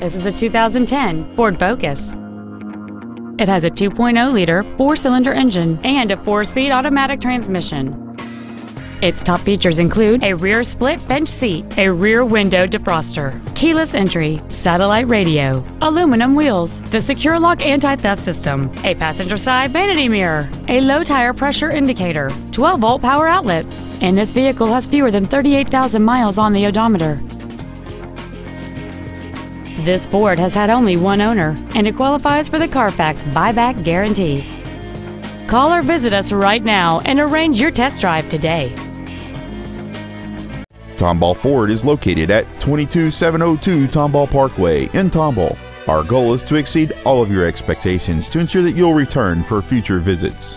This is a 2010 Ford Focus. It has a 2.0-liter four-cylinder engine and a four-speed automatic transmission. Its top features include a rear split bench seat, a rear window defroster, keyless entry, satellite radio, aluminum wheels, the secure lock anti-theft system, a passenger side vanity mirror, a low tire pressure indicator, 12 volt power outlets, and this vehicle has fewer than 38,000 miles on the odometer. This Ford has had only one owner, and it qualifies for the Carfax buyback guarantee. Call or visit us right now and arrange your test drive today. Tomball Ford is located at 22702 Tomball Parkway in Tomball. Our goal is to exceed all of your expectations to ensure that you'll return for future visits.